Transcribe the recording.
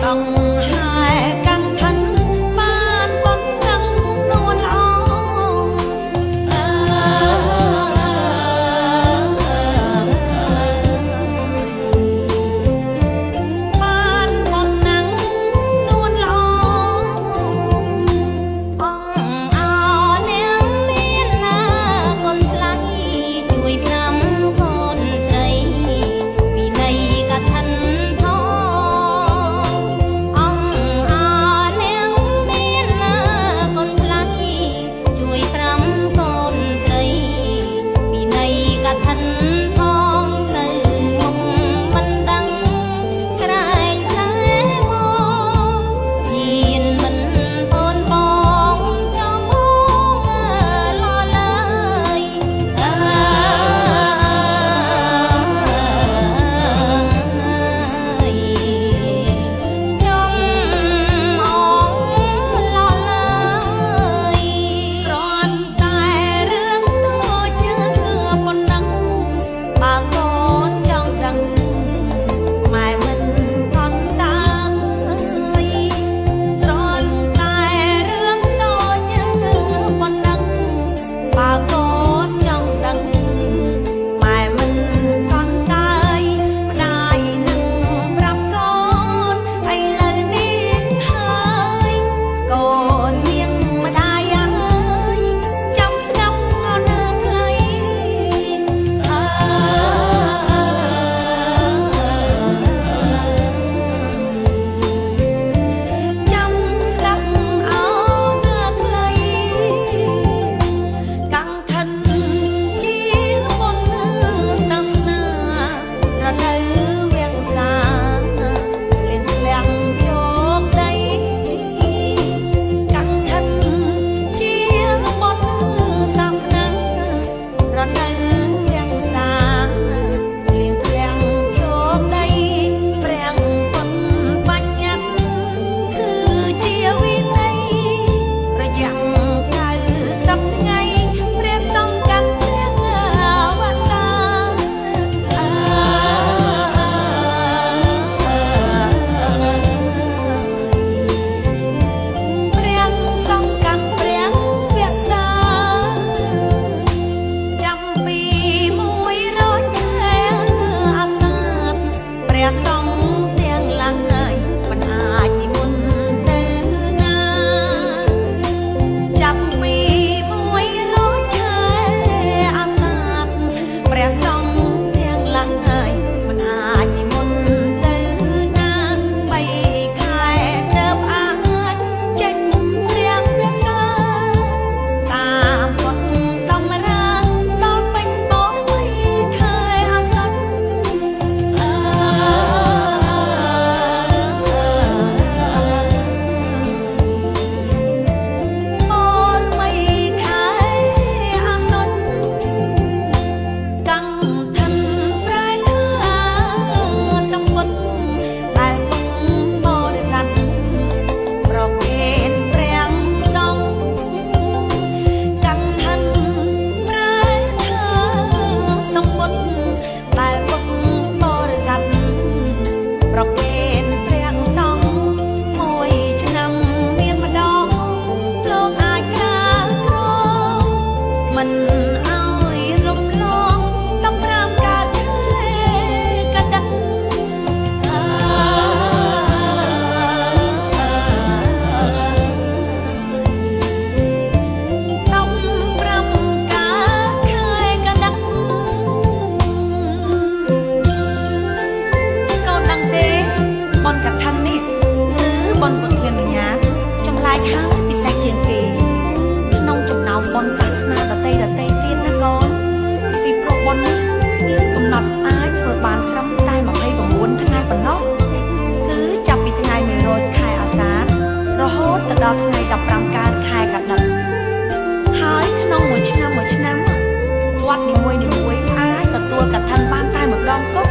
ang 그렇게 ដល់ថ្ងៃ15កើតខែកដិកហើយក្នុងមួយឆ្នាំមួយឆ្នាំវត្តនីមួយៗអាចទទួលកថាបានតែម្ដងគត់